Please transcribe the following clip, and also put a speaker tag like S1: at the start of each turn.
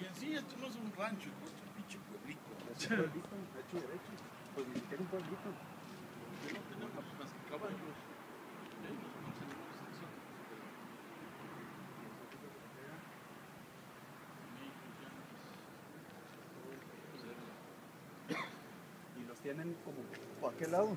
S1: y en sí esto no es un rancho, es un pinche pueblito.
S2: Es un pueblito, hecho derecho. Pues ni siquiera un pueblito.
S1: No tenemos más que caballos.
S2: Y los tienen como por aquel lado.